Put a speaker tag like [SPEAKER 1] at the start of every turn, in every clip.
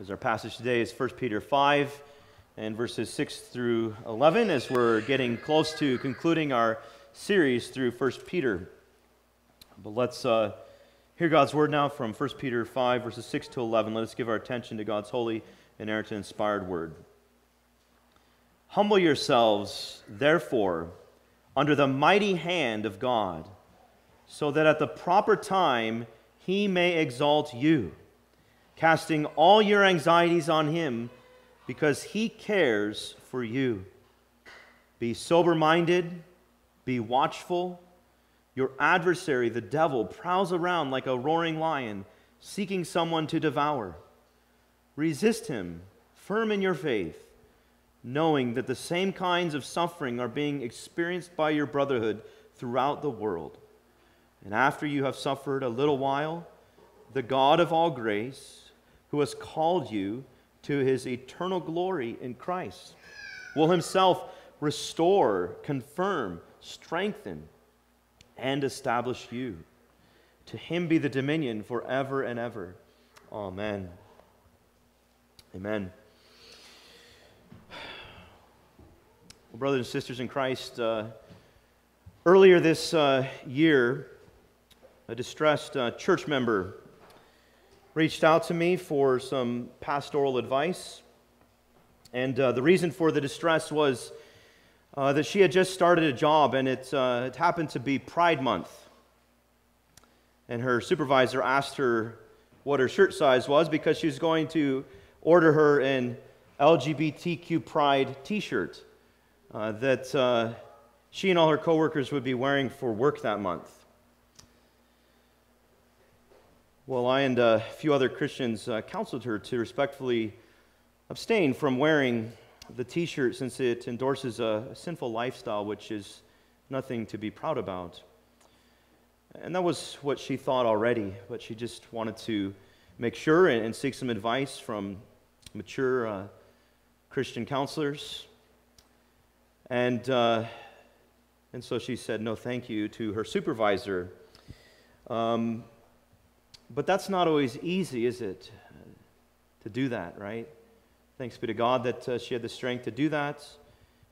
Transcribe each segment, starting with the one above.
[SPEAKER 1] As our passage today is 1 Peter 5 and verses 6 through 11, as we're getting close to concluding our series through 1 Peter. But let's uh, hear God's word now from 1 Peter 5, verses 6 to 11. Let us give our attention to God's holy, inerrant, and inspired word. Humble yourselves, therefore, under the mighty hand of God, so that at the proper time he may exalt you casting all your anxieties on him because he cares for you. Be sober minded, be watchful. Your adversary, the devil, prowls around like a roaring lion, seeking someone to devour. Resist him, firm in your faith, knowing that the same kinds of suffering are being experienced by your brotherhood throughout the world. And after you have suffered a little while, the God of all grace, who has called you to his eternal glory in Christ, will himself restore, confirm, strengthen, and establish you. To him be the dominion forever and ever. Amen. Amen. Well, brothers and sisters in Christ, uh, earlier this uh, year, a distressed uh, church member reached out to me for some pastoral advice. And uh, the reason for the distress was uh, that she had just started a job, and it, uh, it happened to be Pride Month. And her supervisor asked her what her shirt size was because she was going to order her an LGBTQ Pride t shirt uh, that uh, she and all her coworkers would be wearing for work that month. Well, I and a few other Christians uh, counseled her to respectfully abstain from wearing the t shirt since it endorses a, a, sinful lifestyle, which is nothing to be proud about. And that was what she thought already, but she just wanted to make sure and, and seek some advice from mature uh, Christian counselors. And, uh, and so she said no thank you to her supervisor. Um, but that's not always easy, is it? To do that, right? Thanks be to God that uh, she had the strength to do that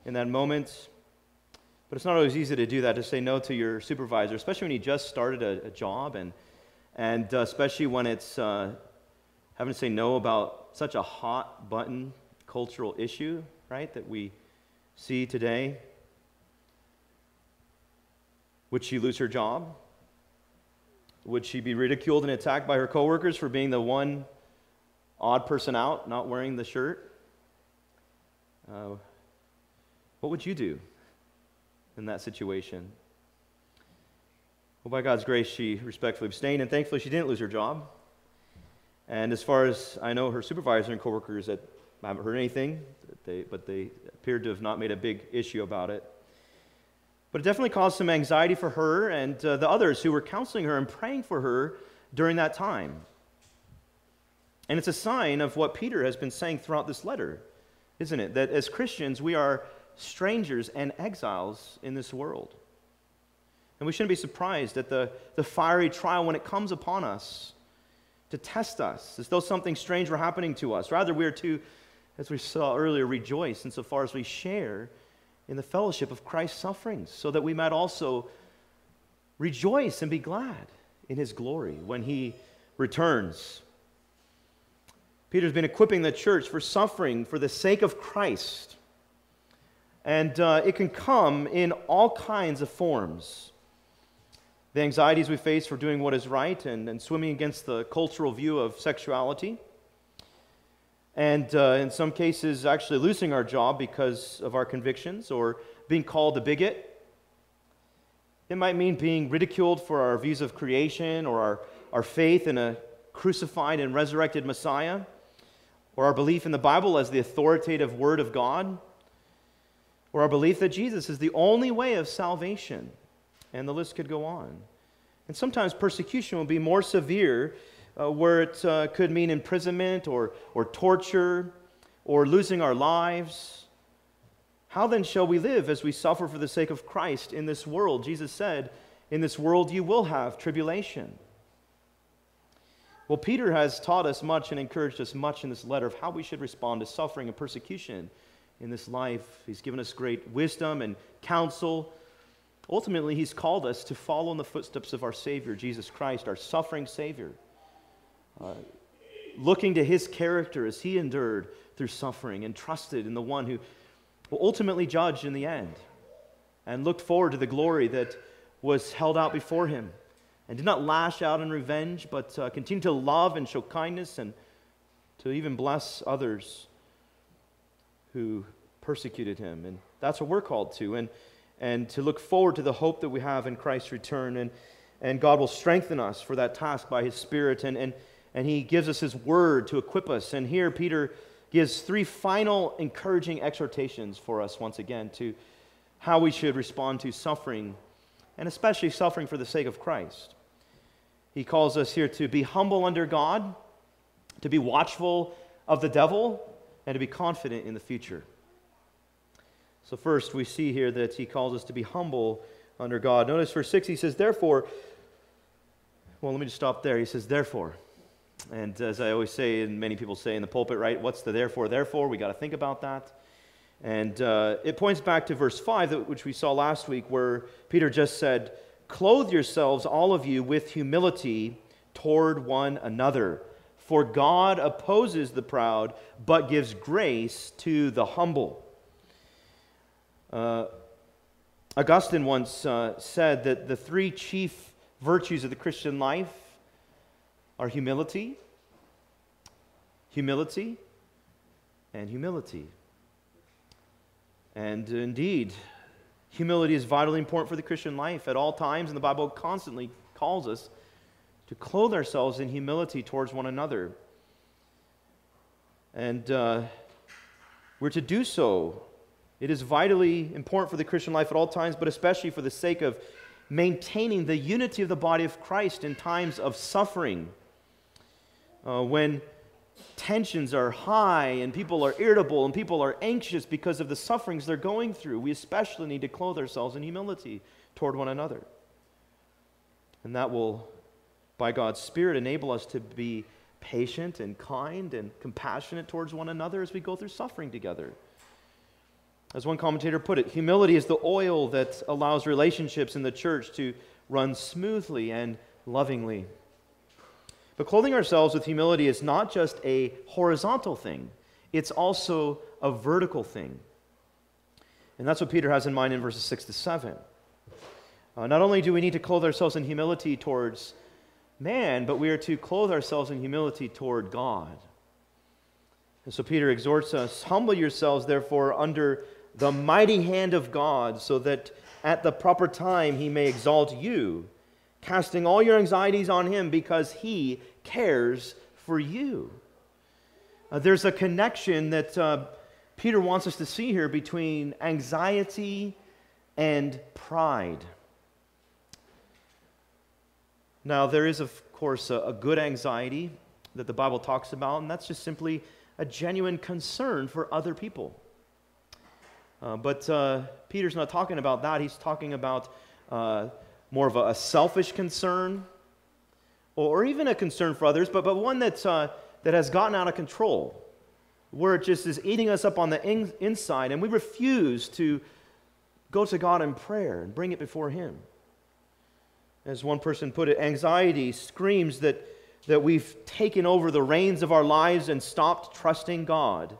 [SPEAKER 1] in that moment. But it's not always easy to do that, to say no to your supervisor, especially when you just started a, a job and, and uh, especially when it's uh, having to say no about such a hot button cultural issue, right, that we see today. Would she lose her job? Would she be ridiculed and attacked by her coworkers for being the one odd person out, not wearing the shirt? Uh, what would you do in that situation? Well, by God's grace, she respectfully abstained, and thankfully, she didn't lose her job. And as far as I know, her supervisor and coworkers I haven't heard anything, they, but they appeared to have not made a big issue about it. But it definitely caused some anxiety for her and uh, the others who were counseling her and praying for her during that time. And it's a sign of what Peter has been saying throughout this letter, isn't it? That as Christians, we are strangers and exiles in this world. And we shouldn't be surprised at the, the fiery trial when it comes upon us to test us, as though something strange were happening to us. Rather, we are to, as we saw earlier, rejoice insofar as we share in the fellowship of Christ's sufferings, so that we might also rejoice and be glad in his glory when he returns. Peter's been equipping the church for suffering for the sake of Christ. And uh, it can come in all kinds of forms. The anxieties we face for doing what is right and, and swimming against the cultural view of sexuality and uh, in some cases, actually losing our job because of our convictions or being called a bigot. It might mean being ridiculed for our views of creation or our, our faith in a crucified and resurrected Messiah or our belief in the Bible as the authoritative Word of God or our belief that Jesus is the only way of salvation. And the list could go on. And sometimes persecution will be more severe uh, where it uh, could mean imprisonment or, or torture or losing our lives. How then shall we live as we suffer for the sake of Christ in this world? Jesus said, In this world you will have tribulation. Well, Peter has taught us much and encouraged us much in this letter of how we should respond to suffering and persecution in this life. He's given us great wisdom and counsel. Ultimately, he's called us to follow in the footsteps of our Savior, Jesus Christ, our suffering Savior. Uh, looking to his character as he endured through suffering and trusted in the one who will ultimately judge in the end and looked forward to the glory that was held out before him and did not lash out in revenge, but uh, continued to love and show kindness and to even bless others who persecuted him. And that's what we're called to, and, and to look forward to the hope that we have in Christ's return. And, and God will strengthen us for that task by his Spirit, and, and, and he gives us his word to equip us. And here, Peter gives three final encouraging exhortations for us once again to how we should respond to suffering, and especially suffering for the sake of Christ. He calls us here to be humble under God, to be watchful of the devil, and to be confident in the future. So, first, we see here that he calls us to be humble under God. Notice verse 6, he says, Therefore, well, let me just stop there. He says, Therefore. And as I always say, and many people say in the pulpit, right, what's the therefore? Therefore, we got to think about that. And uh, it points back to verse 5, which we saw last week, where Peter just said, Clothe yourselves, all of you, with humility toward one another. For God opposes the proud, but gives grace to the humble. Uh, Augustine once uh, said that the three chief virtues of the Christian life are humility, humility, and humility. And indeed, humility is vitally important for the Christian life at all times, and the Bible constantly calls us to clothe ourselves in humility towards one another. And uh, we're to do so. It is vitally important for the Christian life at all times, but especially for the sake of maintaining the unity of the body of Christ in times of suffering uh, when tensions are high and people are irritable and people are anxious because of the sufferings they're going through, we especially need to clothe ourselves in humility toward one another. And that will, by God's Spirit, enable us to be patient and kind and compassionate towards one another as we go through suffering together. As one commentator put it, humility is the oil that allows relationships in the church to run smoothly and lovingly. But clothing ourselves with humility is not just a horizontal thing, it's also a vertical thing. And that's what Peter has in mind in verses 6 to 7. Uh, not only do we need to clothe ourselves in humility towards man, but we are to clothe ourselves in humility toward God. And so Peter exhorts us humble yourselves, therefore, under the mighty hand of God, so that at the proper time he may exalt you casting all your anxieties on Him because He cares for you. Uh, there's a connection that uh, Peter wants us to see here between anxiety and pride. Now, there is, of course, a, a good anxiety that the Bible talks about, and that's just simply a genuine concern for other people. Uh, but uh, Peter's not talking about that. He's talking about uh, more of a, selfish concern or, even a concern for others, but, but one that's, uh, that has gotten out of control, where it just is eating us up on the in, inside, and we refuse to go to God in prayer and bring it before Him. As one person put it, anxiety screams that, that we've taken over the reins of our lives and stopped trusting God.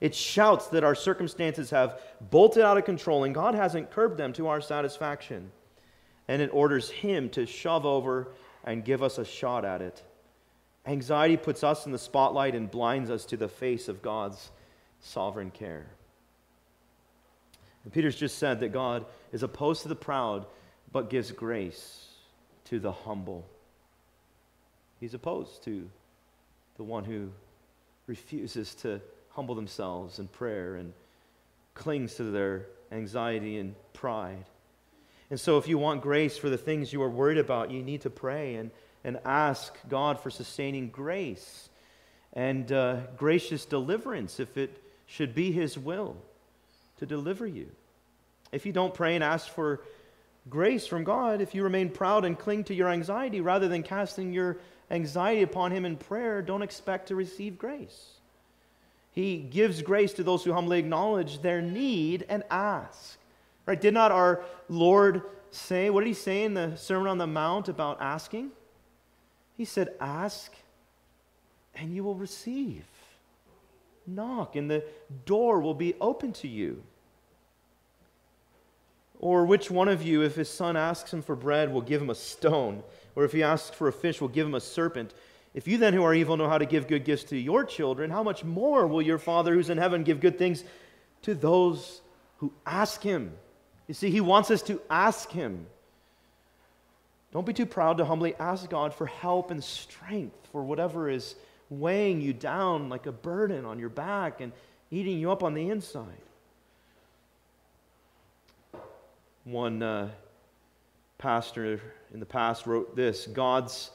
[SPEAKER 1] It shouts that our circumstances have bolted out of control and God hasn't curbed them to our satisfaction and it orders Him to shove over and give us a shot at it. Anxiety puts us in the spotlight and blinds us to the face of God's sovereign care. And Peter's just said that God is opposed to the proud, but gives grace to the humble. He's opposed to the one who refuses to humble themselves in prayer and clings to their anxiety and pride. And so, if you want grace for the things you are worried about, you need to pray and, and ask God for sustaining grace and uh, gracious deliverance if it should be His will to deliver you. If you don't pray and ask for grace from God if you remain proud and cling to your anxiety rather than casting your anxiety upon Him in prayer. Don't expect to receive grace. He gives grace to those who humbly acknowledge their need and ask. Right? Did not our Lord say, what did he say in the Sermon on the Mount about asking? He said, Ask and you will receive. Knock and the door will be open to you. Or which one of you, if his son asks him for bread, will give him a stone? Or if he asks for a fish, will give him a serpent? If you then, who are evil, know how to give good gifts to your children, how much more will your Father who's in heaven give good things to those who ask him? You see, he wants us to ask him. Don't be too proud to humbly ask God for help and strength for whatever is weighing you down like a burden on your back and eating you up on the inside. One uh, pastor in the past wrote this God's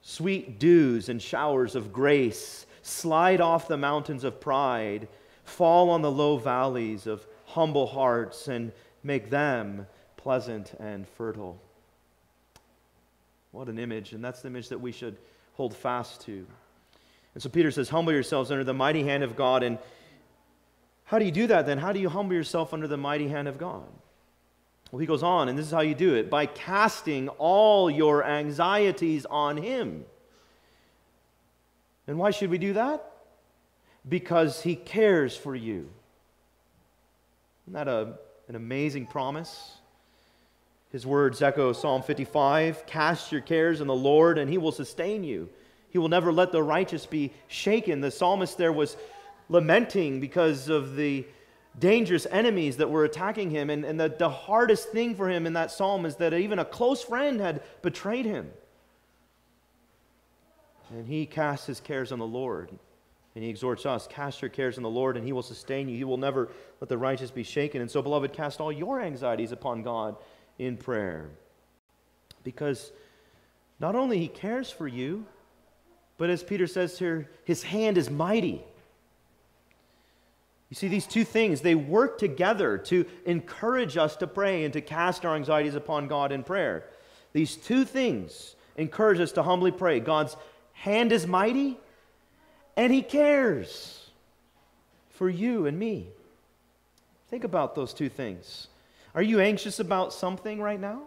[SPEAKER 1] sweet dews and showers of grace slide off the mountains of pride, fall on the low valleys of humble hearts, and make them pleasant and fertile. What an image, and that's the image that we should hold fast to. And so Peter says, Humble yourselves under the mighty hand of God. And how do you do that then? How do you humble yourself under the mighty hand of God? Well, he goes on, and this is how you do it by casting all your anxieties on Him. And why should we do that? Because He cares for you. Isn't that a, an amazing promise? His words echo Psalm 55 Cast your cares on the Lord, and He will sustain you. He will never let the righteous be shaken. The psalmist there was lamenting because of the dangerous enemies that were attacking him. And, and the, the hardest thing for him in that psalm is that even a close friend had betrayed him. And he cast his cares on the Lord. And he exhorts us cast your cares on the Lord, and he will sustain you. He will never let the righteous be shaken. And so, beloved, cast all your anxieties upon God in prayer. Because not only he cares for you, but as Peter says here, his hand is mighty. You see, these two things, they work together to encourage us to pray and to cast our anxieties upon God in prayer. These two things encourage us to humbly pray. God's hand is mighty, and He cares for you and me. Think about those two things. Are you anxious about something right now?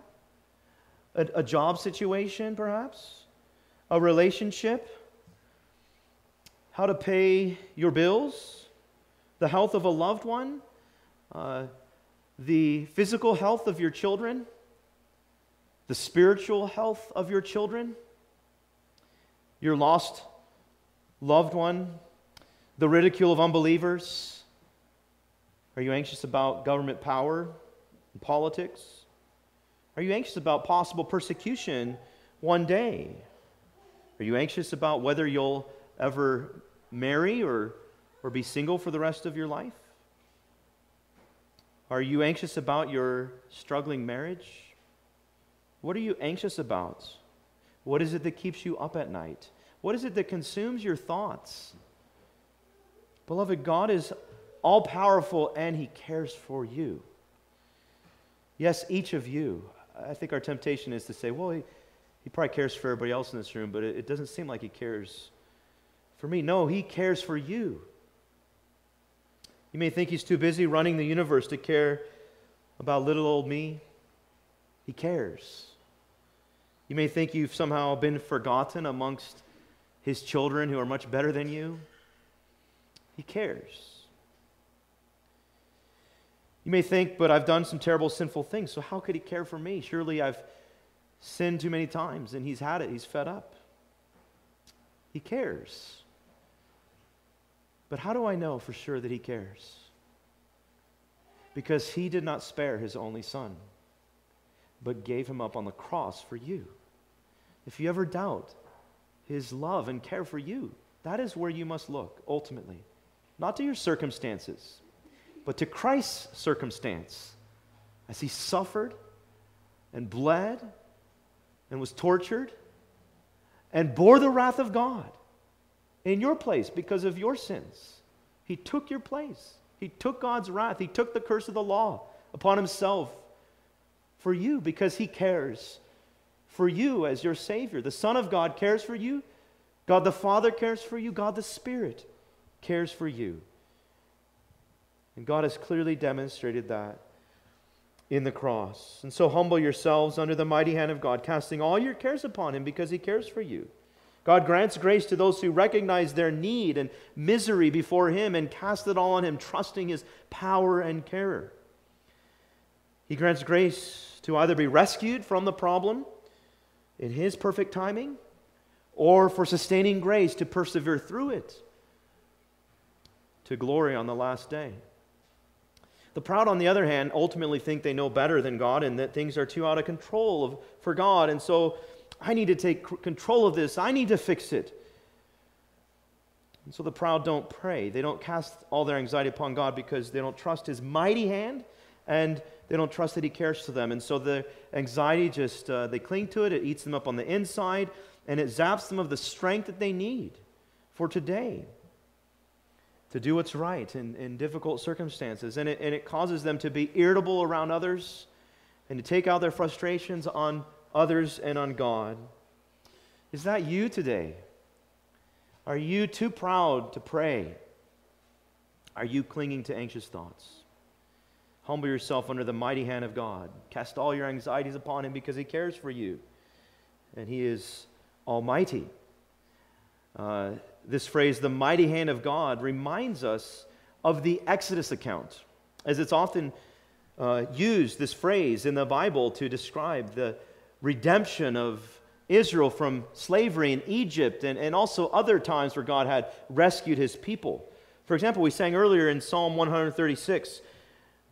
[SPEAKER 1] A, a job situation, perhaps? A relationship? How to pay your bills? the health of a loved one, uh, the physical health of your children, the spiritual health of your children, your lost loved one, the ridicule of unbelievers? Are you anxious about government power and politics? Are you anxious about possible persecution one day? Are you anxious about whether you'll ever marry or or be single for the rest of your life? Are you anxious about your struggling marriage? What are you anxious about? What is it that keeps you up at night? What is it that consumes your thoughts? Beloved, God is all powerful and He cares for you. Yes, each of you. I think our temptation is to say, well, He, he probably cares for everybody else in this room, but it, it doesn't seem like He cares for me. No, He cares for you. You may think he's too busy running the universe to care about little old me. He cares. You may think you've somehow been forgotten amongst his children who are much better than you. He cares. You may think, but I've done some terrible sinful things, so how could he care for me? Surely I've sinned too many times and he's had it, he's fed up. He cares. But how do I know for sure that he cares? Because he did not spare his only son, but gave him up on the cross for you. If you ever doubt his love and care for you, that is where you must look ultimately. Not to your circumstances, but to Christ's circumstance as he suffered and bled and was tortured and bore the wrath of God in your place because of your sins. He took your place. He took God's wrath. He took the curse of the law upon himself for you because he cares for you as your Savior. The Son of God cares for you. God the Father cares for you. God the Spirit cares for you. And God has clearly demonstrated that in the cross. And so humble yourselves under the mighty hand of God, casting all your cares upon Him because He cares for you. God grants grace to those who recognize their need and misery before Him and cast it all on Him, trusting His power and care. He grants grace to either be rescued from the problem in His perfect timing or for sustaining grace to persevere through it to glory on the last day. The proud, on the other hand, ultimately think they know better than God and that things are too out of control of, for God. And so I need to take control of this, I need to fix it. And so the proud don't pray. They don't cast all their anxiety upon God because they don't trust His mighty hand and they don't trust that He cares for them. And so the anxiety just, uh, they cling to it, it eats them up on the inside, and it zaps them of the strength that they need for today to do what's right in, in difficult circumstances. And it, and it causes them to be irritable around others and to take out their frustrations on others and on God. Is that you today? Are you too proud to pray? Are you clinging to anxious thoughts? Humble yourself under the mighty hand of God. Cast all your anxieties upon Him because He cares for you. And He is almighty. Uh, this phrase, the mighty hand of God, reminds us of the Exodus account, as it's often uh, used, this phrase in the Bible, to describe the redemption of Israel from slavery in Egypt and, and also other times where God had rescued his people. For example, we sang earlier in Psalm 136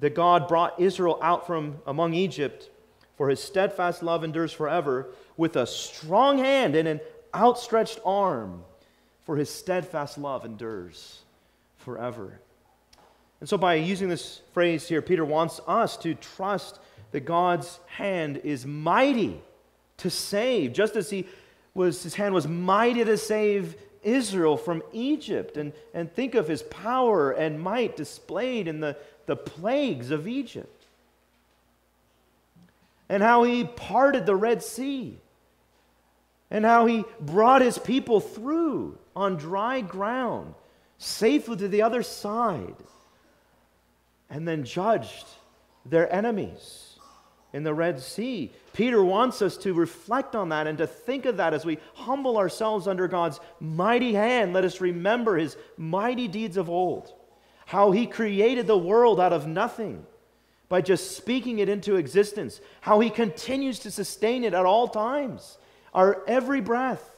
[SPEAKER 1] that God brought Israel out from among Egypt, for his steadfast love endures forever, with a strong hand and an outstretched arm, for his steadfast love endures forever. And so, by using this phrase here, Peter wants us to trust that God's hand is mighty to save, just as he was, his hand was mighty to save Israel from Egypt. And, and think of his power and might displayed in the the plagues of Egypt and how he parted the Red Sea and how he brought his people through on dry ground safely to the other side and then judged their enemies in the Red Sea. Peter wants us to reflect on that and to think of that as we humble ourselves under God's mighty hand. Let us remember his mighty deeds of old how he created the world out of nothing by just speaking it into existence, how he continues to sustain it at all times, our every breath,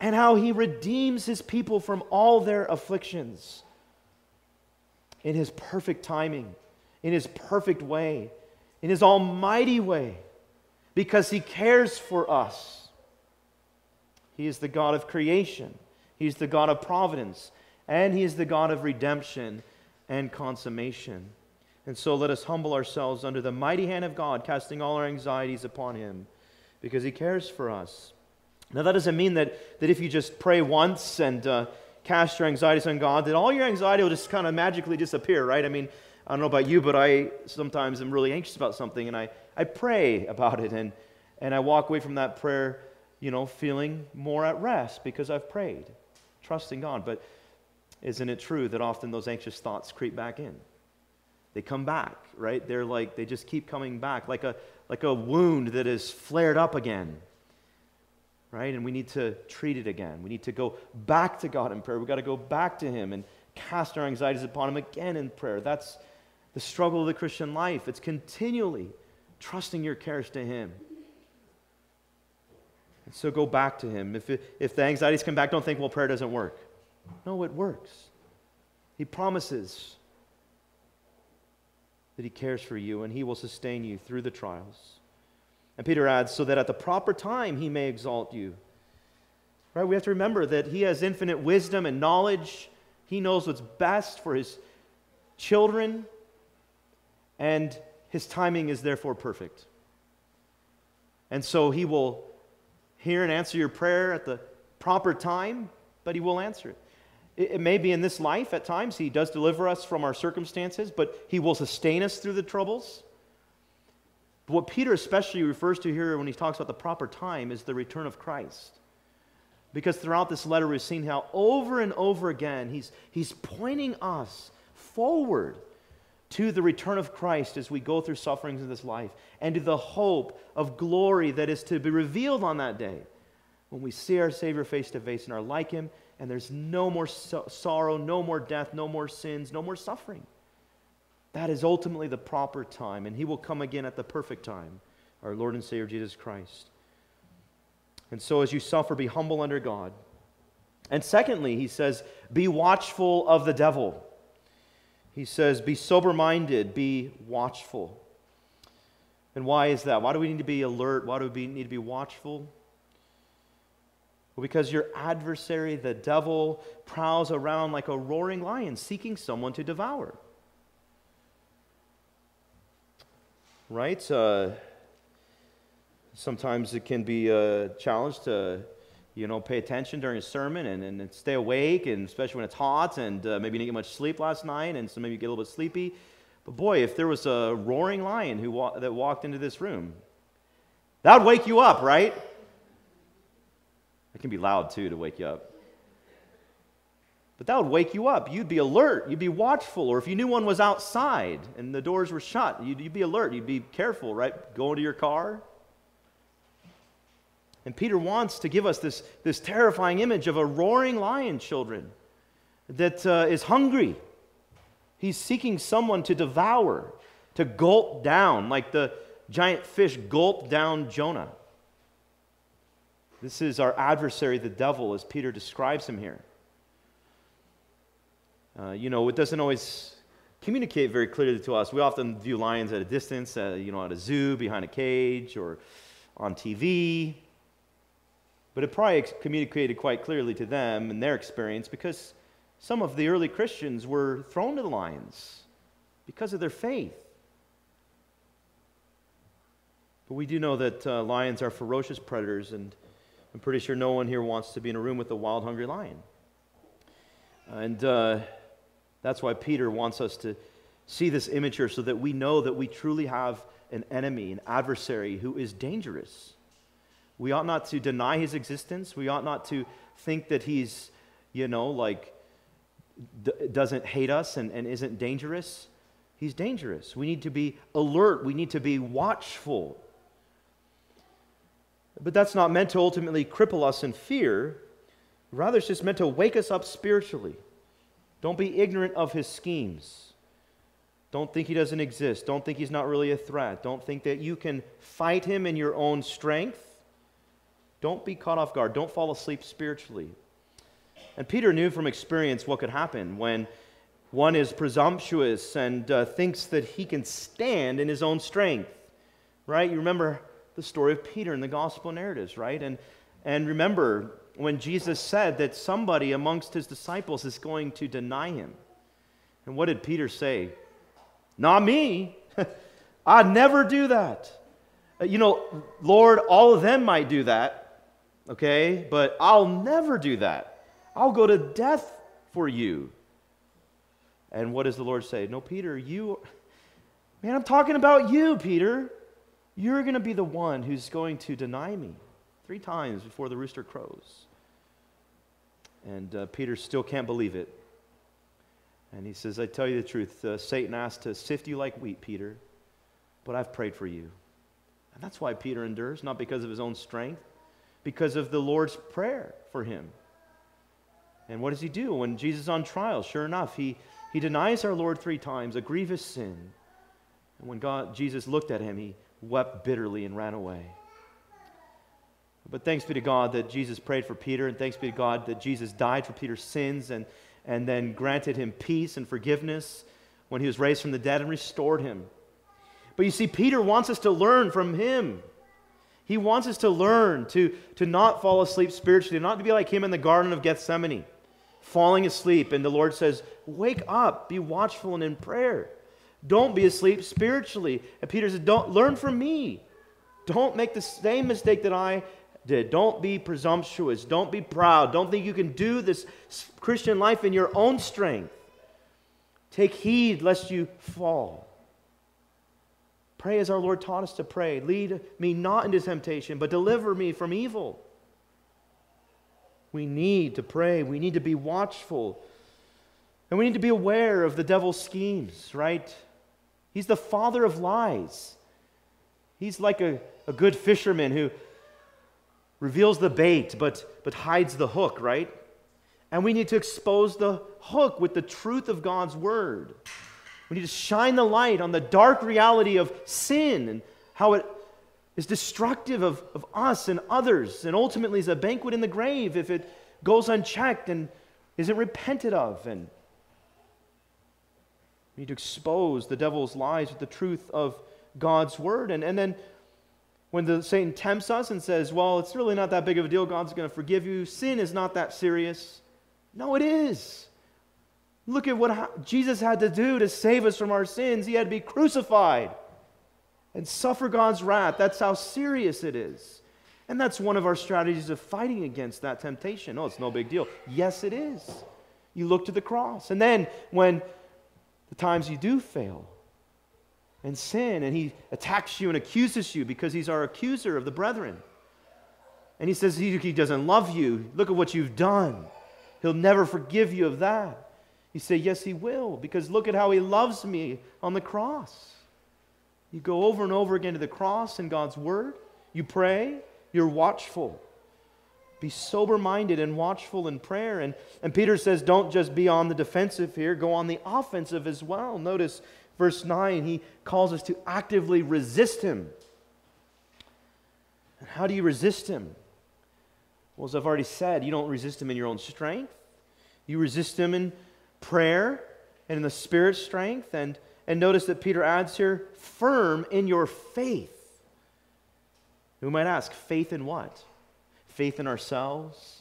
[SPEAKER 1] and how he redeems his people from all their afflictions in his perfect timing, in his perfect way, in his almighty way, because he cares for us. He is the God of creation. He's the God of providence and He is the God of redemption and consummation. And so let us humble ourselves under the mighty hand of God, casting all our anxieties upon Him, because He cares for us. Now, that doesn't mean that, that if you just pray once and uh, cast your anxieties on God, that all your anxiety will just kind of magically disappear, right? I mean, I don't know about you, but I sometimes am really anxious about something and I, I pray about it and, and I walk away from that prayer, you know, feeling more at rest because I've prayed, trusting God. But isn't it true that often those anxious thoughts creep back in? They come back, right? They're like, they just keep coming back, like a, like a wound that is flared up again, right? And we need to treat it again. We need to go back to God in prayer. We've got to go back to Him and cast our anxieties upon Him again in prayer. That's the struggle of the Christian life. It's continually trusting your cares to Him. And so go back to Him. If, if the anxieties come back, don't think, well, prayer doesn't work. No, it works. He promises that He cares for you and He will sustain you through the trials. And Peter adds, so that at the proper time He may exalt you. Right? We have to remember that He has infinite wisdom and knowledge. He knows what's best for His children, and His timing is therefore perfect. And so He will hear and answer your prayer at the proper time, but He will answer it. It, may be in this life at times. He does deliver us from our circumstances, but He will sustain us through the troubles. But what Peter especially refers to here when he talks about the proper time is the return of Christ. Because throughout this letter, we've seen how over and over again he's, he's pointing us forward to the return of Christ as we go through sufferings in this life and to the hope of glory that is to be revealed on that day when we see our Savior face to face and are like him, and there's no more so- sorrow, no more death, no more sins, no more suffering. That is ultimately the proper time, and he will come again at the perfect time, our Lord and Savior Jesus Christ. And so, as you suffer, be humble under God. And secondly, he says, be watchful of the devil. He says, be sober minded, be watchful. And why is that? Why do we need to be alert? Why do we need to be watchful? Well, because your adversary, the devil, prowls around like a roaring lion seeking someone to devour. right? Uh, sometimes it can be a challenge to, you know, pay attention during a sermon and, and stay awake, and especially when it's hot and uh, maybe you didn't get much sleep last night, and so maybe you get a little bit sleepy. But boy, if there was a roaring lion who wa- that walked into this room, that would wake you up, right? Can be loud too to wake you up. But that would wake you up. You'd be alert. You'd be watchful. Or if you knew one was outside and the doors were shut, you'd, you'd be alert. You'd be careful, right? Go into your car. And Peter wants to give us this, this terrifying image of a roaring lion, children, that uh, is hungry. He's seeking someone to devour, to gulp down, like the giant fish gulped down Jonah. This is our adversary, the devil, as Peter describes him here. Uh, you know, it doesn't always communicate very clearly to us. We often view lions at a distance, uh, you know, at a zoo, behind a cage, or on TV. But it probably communicated quite clearly to them in their experience because some of the early Christians were thrown to the lions because of their faith. But we do know that uh, lions are ferocious predators, and I'm pretty sure no one here wants to be in a room with a wild, hungry lion. And uh, that's why Peter wants us to see this image here so that we know that we truly have an enemy, an adversary who is dangerous. We ought not to deny his existence. We ought not to think that he's, you know, like, d- doesn't hate us and, and isn't dangerous. He's dangerous. We need to be alert. We need to be watchful. But that's not meant to ultimately cripple us in fear. Rather, it's just meant to wake us up spiritually. Don't be ignorant of his schemes. Don't think he doesn't exist. Don't think he's not really a threat. Don't think that you can fight him in your own strength. Don't be caught off guard. Don't fall asleep spiritually. And Peter knew from experience what could happen when one is presumptuous and uh, thinks that he can stand in his own strength. Right? You remember the story of Peter in the gospel narratives, right? And, and remember, when Jesus said that somebody amongst his disciples is going to deny him. And what did Peter say? Not me. I'd never do that. Uh, you know, Lord, all of them might do that, okay? But I'll never do that. I'll go to death for you. And what does the Lord say? No, Peter, you, man, I'm talking about you, Peter. You're going to be the one who's going to deny me three times before the rooster crows. And uh, Peter still can't believe it. And he says, I tell you the truth, uh, Satan asked to sift you like wheat, Peter, but I've prayed for you. And that's why Peter endures, not because of his own strength, because of the Lord's prayer for him. And what does he do when Jesus is on trial? Sure enough, he, he denies our Lord three times, a grievous sin. And when God, Jesus looked at him, he wept bitterly and ran away. But thanks be to God that Jesus prayed for Peter, and thanks be to God that Jesus died for Peter's sins and, and then granted him peace and forgiveness when he was raised from the dead and restored him. But you see, Peter wants us to learn from him. He wants us to learn to, to not fall asleep spiritually, not to be like him in the Garden of Gethsemane, falling asleep. And the Lord says, Wake up, be watchful and in prayer. Don't be asleep spiritually. And Peter says, Don't learn from me. Don't make the same mistake that I did. Don't be presumptuous. Don't be proud. Don't think you can do this Christian life in your own strength. Take heed lest you fall. Pray as our Lord taught us to pray. Lead me not into temptation, but deliver me from evil. We need to pray. We need to be watchful. And we need to be aware of the devil's schemes, right? He's the father of lies. He's like a, a good fisherman who reveals the bait but, but hides the hook, right? And we need to expose the hook with the truth of God's word. We need to shine the light on the dark reality of sin and how it is destructive of, of us and others, and ultimately is a banquet in the grave if it goes unchecked and isn't repented of. And we need to expose the devil's lies with the truth of God's word. And, and then when the Satan tempts us and says, Well, it's really not that big of a deal, God's going to forgive you, sin is not that serious. No, it is. Look at what Jesus had to do to save us from our sins. He had to be crucified and suffer God's wrath. That's how serious it is. And that's one of our strategies of fighting against that temptation. Oh, it's no big deal. Yes, it is. You look to the cross. And then when the times you do fail and sin, and he attacks you and accuses you because he's our accuser of the brethren, and he says he, he doesn't love you, look at what you've done. He'll never forgive you of that. You say, Yes, He will, because look at how He loves me on the cross. You go over and over again to the cross and God's Word. You pray, you're watchful. Be sober minded and watchful in prayer. And, and Peter says, Don't just be on the defensive here, go on the offensive as well. Notice verse 9, he calls us to actively resist Him. And how do you resist Him? Well, as I've already said, you don't resist Him in your own strength. You resist Him in prayer and in the Spirit's strength. And, and notice that Peter adds here, firm in your faith. We might ask, faith in what? Faith in ourselves?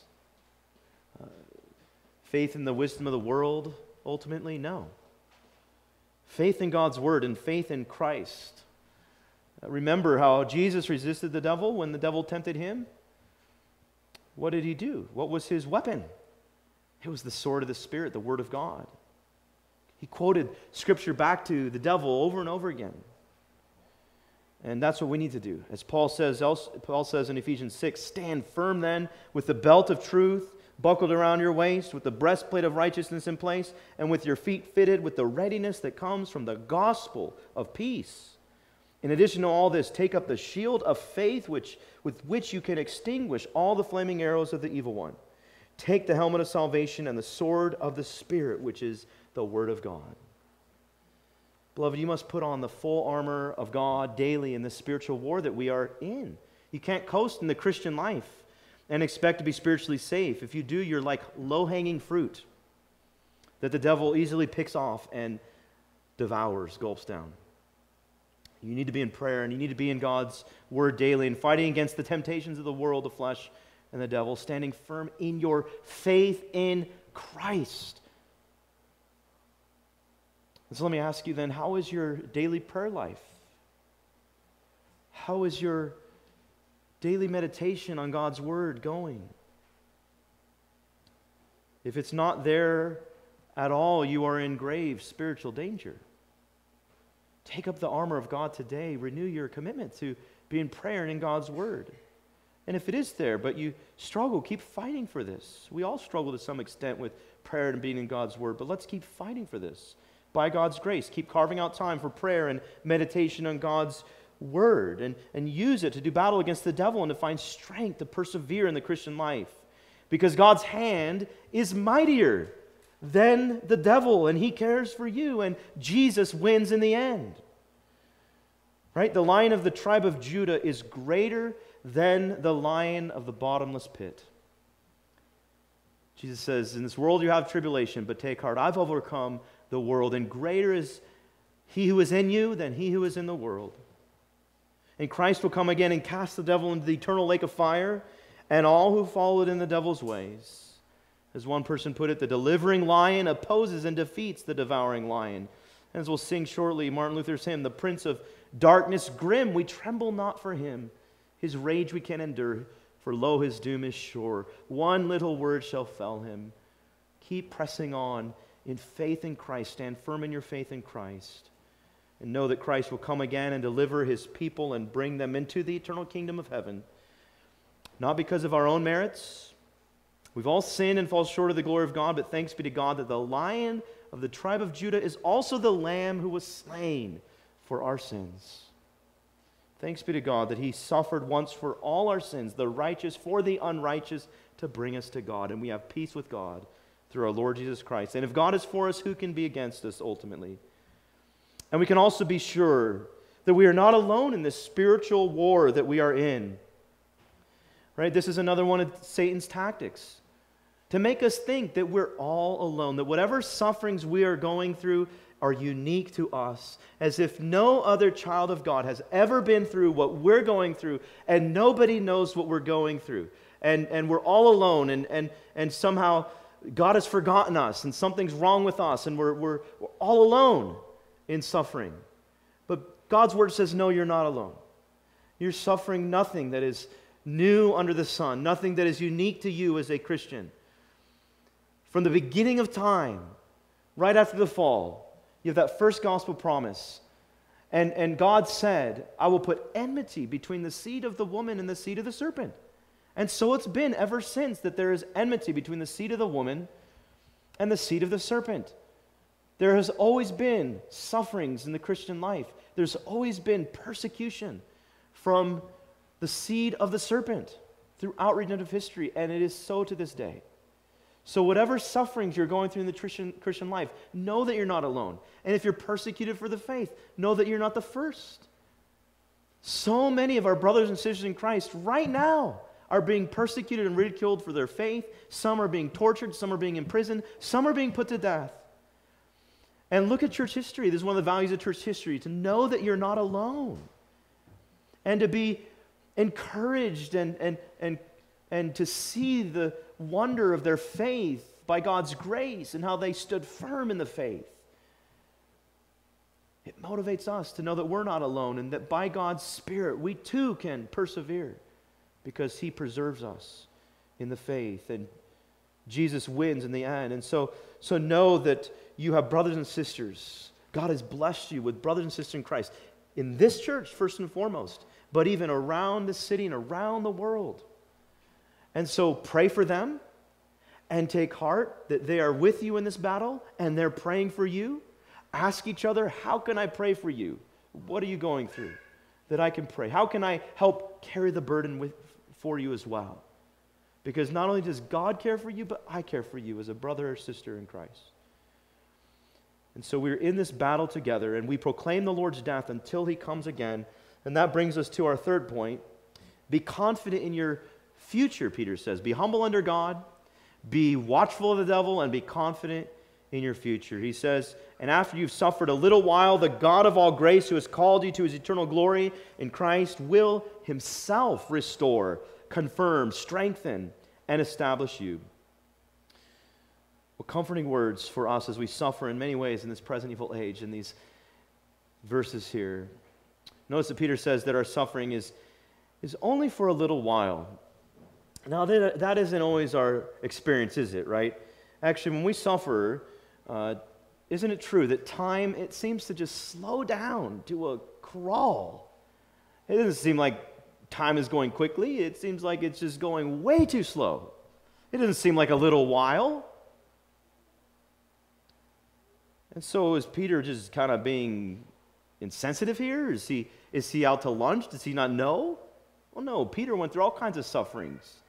[SPEAKER 1] Uh, faith in the wisdom of the world, ultimately? No. Faith in God's word and faith in Christ. Uh, remember how Jesus resisted the devil when the devil tempted him? What did he do? What was his weapon? It was the sword of the Spirit, the Word of God. He quoted Scripture back to the devil over and over again. And that's what we need to do. As Paul says, Paul says in Ephesians 6 stand firm then with the belt of truth buckled around your waist, with the breastplate of righteousness in place, and with your feet fitted with the readiness that comes from the gospel of peace. In addition to all this, take up the shield of faith which, with which you can extinguish all the flaming arrows of the evil one. Take the helmet of salvation and the sword of the Spirit, which is the Word of God. Beloved, you must put on the full armor of God daily in the spiritual war that we are in. You can't coast in the Christian life and expect to be spiritually safe. If you do, you're like low hanging fruit that the devil easily picks off and devours, gulps down. You need to be in prayer and you need to be in God's word daily and fighting against the temptations of the world, the flesh, and the devil, standing firm in your faith in Christ. And so let me ask you then how is your daily prayer life? How is your daily meditation on God's Word going? If it's not there at all, you are in grave spiritual danger. Take up the armor of God today. Renew your commitment to be in prayer and in God's Word. And if it is there, but you struggle, keep fighting for this. We all struggle to some extent with prayer and being in God's Word, but let's keep fighting for this by God's grace. Keep carving out time for prayer and meditation on God's Word and, and use it to do battle against the devil and to find strength to persevere in the Christian life. Because God's hand is mightier than the devil, and he cares for you, and Jesus wins in the end. Right? The lion of the tribe of Judah is greater than the lion of the bottomless pit. Jesus says, In this world you have tribulation, but take heart. I've overcome the world, and greater is he who is in you than he who is in the world. And Christ will come again and cast the devil into the eternal lake of fire, and all who followed in the devil's ways. As one person put it, the delivering lion opposes and defeats the devouring lion. As we'll sing shortly, Martin Luther's hymn, The Prince of Darkness Grim, we tremble not for him. His rage we can endure, for lo, his doom is sure. One little word shall fell him. Keep pressing on in faith in Christ. Stand firm in your faith in Christ. and know that Christ will come again and deliver his people and bring them into the eternal kingdom of heaven. Not because of our own merits. We've all sinned and fall short of the glory of God, but thanks be to God that the lion of the tribe of Judah is also the lamb who was slain for our sins. Thanks be to God that he suffered once for all our sins, the righteous for the unrighteous, to bring us to God. And we have peace with God through our Lord Jesus Christ. And if God is for us, who can be against us ultimately? And we can also be sure that we are not alone in this spiritual war that we are in. Right? This is another one of Satan's tactics to make us think that we're all alone, that whatever sufferings we are going through are unique to us, as if no other child of God has ever been through what we're going through, and nobody knows what we're going through. And, and we're all alone, and, and, and somehow God has forgotten us, and something's wrong with us, and we're, we're, we're all alone in suffering. But God's word says, no, you're not alone. You're suffering nothing that is new under the sun, nothing that is unique to you as a Christian. From the beginning of time, right after the fall, you have that first gospel promise. And, and God said, I will put enmity between the seed of the woman and the seed of the serpent. And so it's been ever since that there is enmity between the seed of the woman and the seed of the serpent. There has always been sufferings in the Christian life. There's always been persecution from the seed of the serpent throughout redemptive history, and it is so to this day. So, whatever sufferings you're going through in the Christian, Christian life, know that you're not alone. And if you're persecuted for the faith, know that you're not the first. So many of our brothers and sisters in Christ right now are being persecuted and ridiculed for their faith. Some are being tortured, some are being imprisoned, some are being put to death. And look at church history. This is one of the values of church history to know that you're not alone and to be encouraged and, and, and, and to see the wonder of their faith by God's grace and how they stood firm in the faith. It motivates us to know that we're not alone and that by God's Spirit we too can persevere because He preserves us in the faith and Jesus wins in the end. And so, so know that you have brothers and sisters. God has blessed you with brothers and sisters in Christ in this church, first and foremost, but even around the city and around the world. And so pray for them and take heart that they are with you in this battle and they're praying for you. Ask each other, How can I pray for you? What are you going through that I can pray? How can I help carry the burden with, for you as well? Because not only does God care for you, but I care for you as a brother or sister in Christ. And so we're in this battle together, and we proclaim the Lord's death until he comes again. And that brings us to our third point. Be confident in your future, Peter says. Be humble under God, be watchful of the devil, and be confident in your future. He says, And after you've suffered a little while, the God of all grace, who has called you to his eternal glory in Christ, will himself restore, confirm, strengthen, and establish you. Well, comforting words for us as we suffer in many ways in this present evil age in these verses here. Notice that Peter says that our suffering is, is only for a little while. Now, that, that isn't always our experience, is it, right? Actually, when we suffer, uh, isn't it true that time, it seems to just slow down to a crawl? It doesn't seem like time is going quickly. It seems like it's just going way too slow. It doesn't seem like a little while. And so is Peter just kind of being insensitive here? Is he, is he out to lunch? Does he not know? Well, no. Peter went through all kinds of sufferings,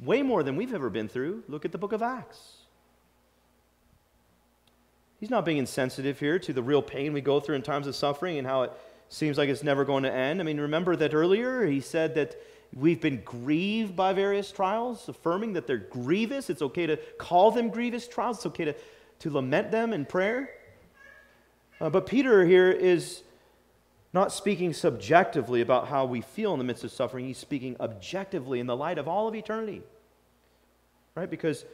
[SPEAKER 1] way more than we've ever been through. Look at the book of Acts. He's not being insensitive here to the real pain we go through in times of suffering and how it seems like it's never going to end. I mean, remember that earlier he said that we've been grieved by various trials, affirming that they're grievous. It's okay to call them grievous trials. It's okay to to lament them in prayer. Uh, but Peter here is not speaking subjectively about how we feel in the midst of suffering. He's speaking objectively in the light of all of eternity. Right? Because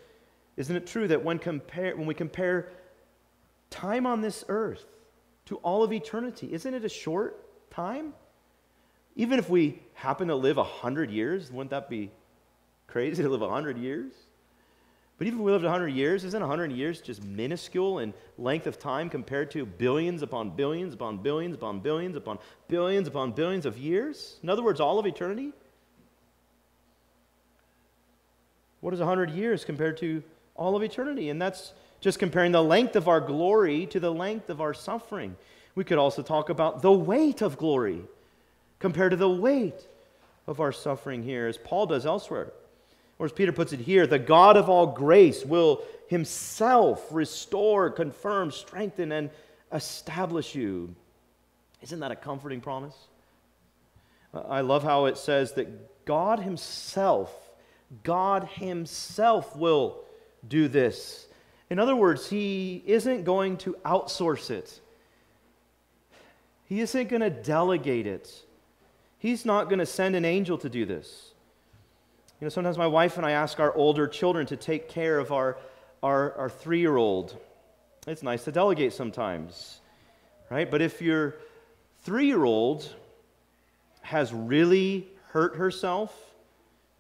[SPEAKER 1] isn't it true that when, compare, when we compare time on this earth to all of eternity, isn't it a short time? Even if we happen to live 100 years, wouldn't that be crazy to live 100 years? But even if we lived 100 years, isn't 100 years just minuscule in length of time compared to billions upon billions upon billions upon billions upon billions upon billions of years? In other words, all of eternity? What is 100 years compared to all of eternity? And that's just comparing the length of our glory to the length of our suffering. We could also talk about the weight of glory compared to the weight of our suffering here, as Paul does elsewhere. Or as Peter puts it here, the God of all grace will himself restore, confirm, strengthen, and establish you. Isn't that a comforting promise? I love how it says that God himself, God himself will do this. In other words, he isn't going to outsource it. He isn't going to delegate it. He's not going to send an angel to do this. You know, sometimes my wife and I ask our older children to take care of our, our, our three year old. It's nice to delegate sometimes, right? But if your three year old has really hurt herself,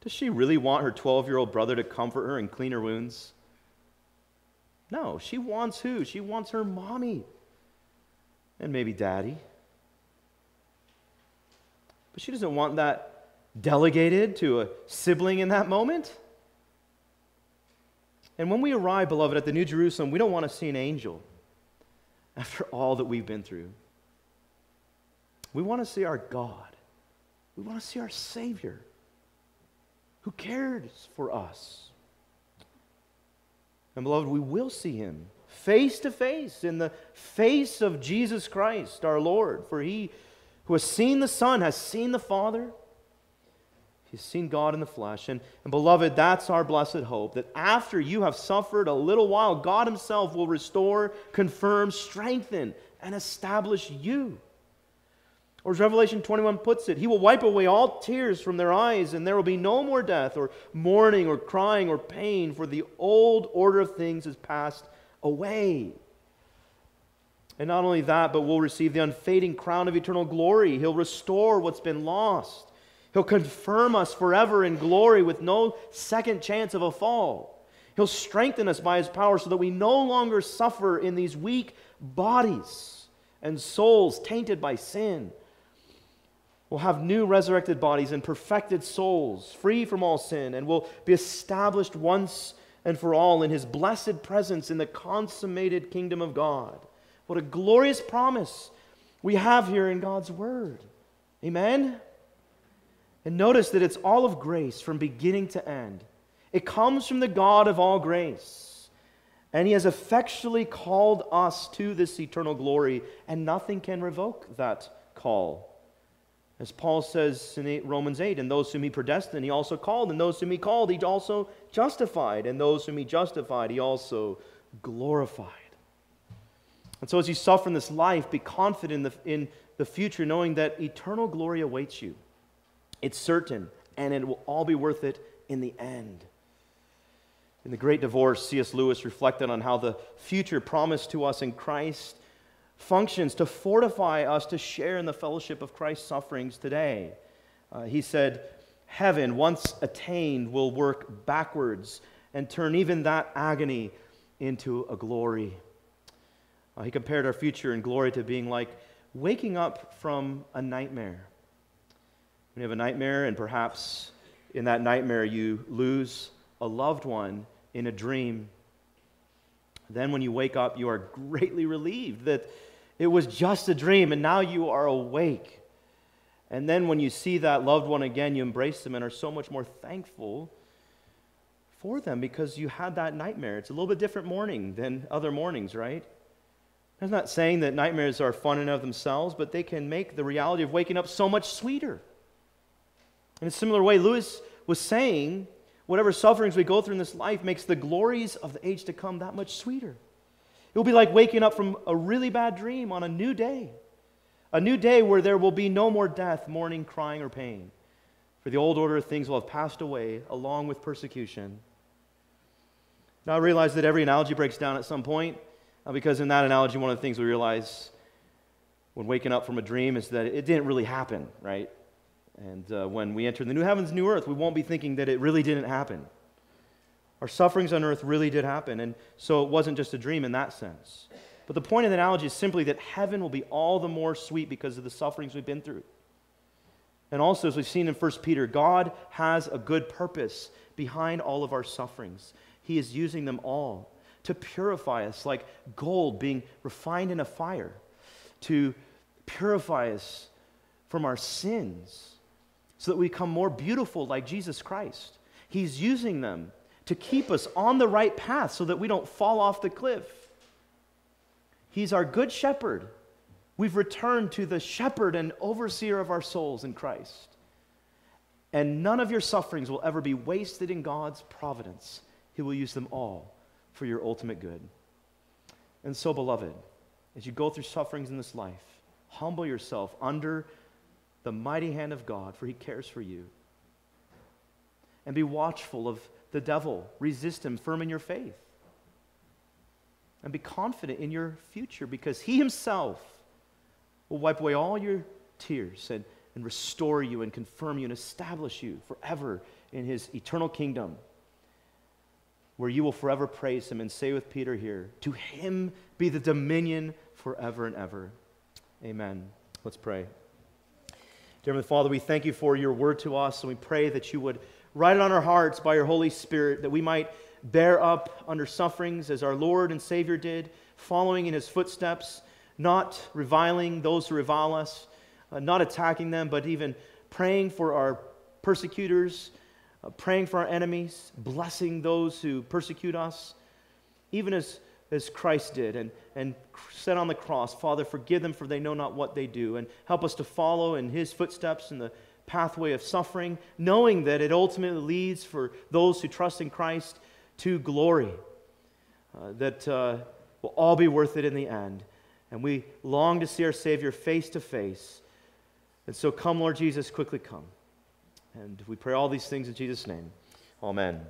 [SPEAKER 1] does she really want her 12 year old brother to comfort her and clean her wounds? No, she wants who? She wants her mommy and maybe daddy. But she doesn't want that delegated to a sibling in that moment. And when we arrive, beloved, at the New Jerusalem, we don't want to see an angel after all that we've been through. We want to see our God. We want to see our Savior who cares for us. And, beloved, we will see him face to face in the face of Jesus Christ, our Lord. For he who has seen the Son has seen the Father. He's seen God in the flesh. And, and beloved, that's our blessed hope that after you have suffered a little while, God Himself will restore, confirm, strengthen, and establish you. Or as Revelation 21 puts it, He will wipe away all tears from their eyes, and there will be no more death, or mourning, or crying, or pain, for the old order of things has passed away. And not only that, but we'll receive the unfading crown of eternal glory. He'll restore what's been lost. He'll confirm us forever in glory with no second chance of a fall. He'll strengthen us by his power so that we no longer suffer in these weak bodies and souls tainted by sin. We'll have new resurrected bodies and perfected souls, free from all sin, and will be established once and for all in his blessed presence in the consummated kingdom of God. What a glorious promise we have here in God's word. Amen. And notice that it's all of grace from beginning to end. It comes from the God of all grace. And He has effectually called us to this eternal glory, and nothing can revoke that call. As Paul says in Romans 8, and those whom He predestined, He also called, and those whom He called, He also justified, and those whom He justified, He also glorified. And so, as you suffer in this life, be confident in the, in the future, knowing that eternal glory awaits you. It's certain, and it will all be worth it in the end. In the Great Divorce, C.S. Lewis reflected on how the future promised to us in Christ functions to fortify us to share in the fellowship of Christ's sufferings today. Uh, he said, Heaven, once attained, will work backwards and turn even that agony into a glory. Uh, he compared our future and glory to being like waking up from a nightmare. When you have a nightmare, and perhaps in that nightmare you lose a loved one in a dream, then when you wake up, you are greatly relieved that it was just a dream and now you are awake. And then when you see that loved one again, you embrace them and are so much more thankful for them because you had that nightmare. It's a little bit different morning than other mornings, right? I'm not saying that nightmares are fun in of themselves, but they can make the reality of waking up so much sweeter. In a similar way, Lewis was saying, whatever sufferings we go through in this life makes the glories of the age to come that much sweeter. It will be like waking up from a really bad dream on a new day, a new day where there will be no more death, mourning, crying, or pain. For the old order of things will have passed away along with persecution. Now, I realize that every analogy breaks down at some point, uh, because in that analogy, one of the things we realize when waking up from a dream is that it didn't really happen, right? And uh, when we enter the new heavens, new earth, we won't be thinking that it really didn't happen. Our sufferings on earth really did happen, and so it wasn't just a dream in that sense. But the point of the analogy is simply that heaven will be all the more sweet because of the sufferings we've been through. And also, as we've seen in 1 Peter, God has a good purpose behind all of our sufferings. He is using them all to purify us like gold being refined in a fire, to purify us from our sins so that we become more beautiful like Jesus Christ. He's using them to keep us on the right path so that we don't fall off the cliff. He's our good shepherd. We've returned to the shepherd and overseer of our souls in Christ. And none of your sufferings will ever be wasted in God's providence. He will use them all for your ultimate good. And so, beloved, as you go through sufferings in this life, humble yourself under the mighty hand of God, for he cares for you. And be watchful of the devil. Resist him, firm in your faith. And be confident in your future because he himself will wipe away all your tears and, and restore you and confirm you and establish you forever in his eternal kingdom where you will forever praise him and say with Peter here, To him be the dominion forever and ever. Amen. Let's pray. Dear Heavenly Father, we thank you for your word to us, and we pray that you would write it on our hearts by your Holy Spirit, that we might bear up under sufferings as our Lord and Savior did, following in his footsteps, not reviling those who revile us, uh, not attacking them, but even praying for our persecutors uh, praying for our enemies, blessing those who persecute us, even as, as Christ did and, and said on the cross, Father, forgive them for they know not what they do, and help us to follow in his footsteps in the pathway of suffering, knowing that it ultimately leads for those who trust in Christ to glory, uh, that uh, will all be worth it in the end. And we long to see our Savior face to face. And so come, Lord Jesus, quickly come. And we pray all these things in Jesus' name. Amen.